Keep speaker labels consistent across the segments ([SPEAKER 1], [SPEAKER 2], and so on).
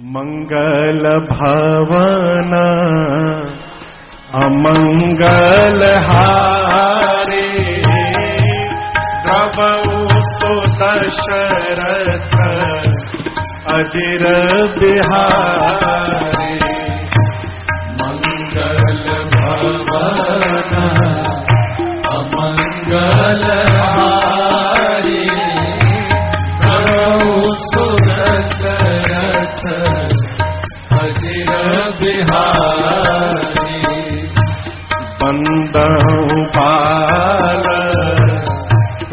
[SPEAKER 1] मंगल भवना अमंगल हारे द्रवौ सुदशरथ अजिर बिहारे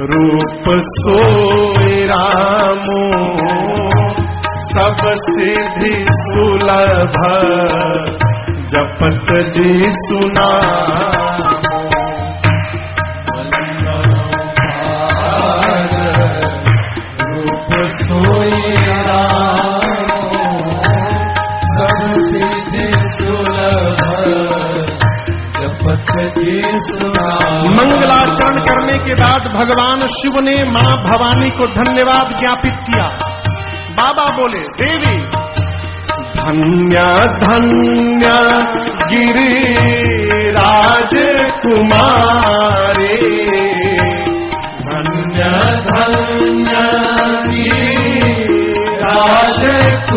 [SPEAKER 1] रूप सोई रामो सब सिद्धि सुलभ। जपत जी सुना मंगलाचरण करने के बाद भगवान शिव ने माँ भवानी को धन्यवाद ज्ञापित किया। बाबा बोले, देवी, धन्य धन्य गिरी राज कुमारी।
[SPEAKER 2] धन्य धन्य राजकुमारी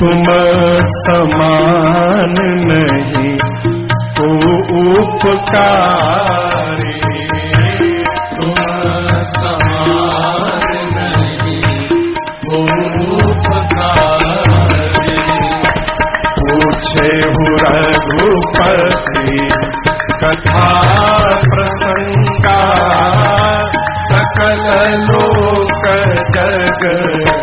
[SPEAKER 1] तुम समान उपकारी पूछे रघुपति कथा प्रसंगा सकल लोक गंगा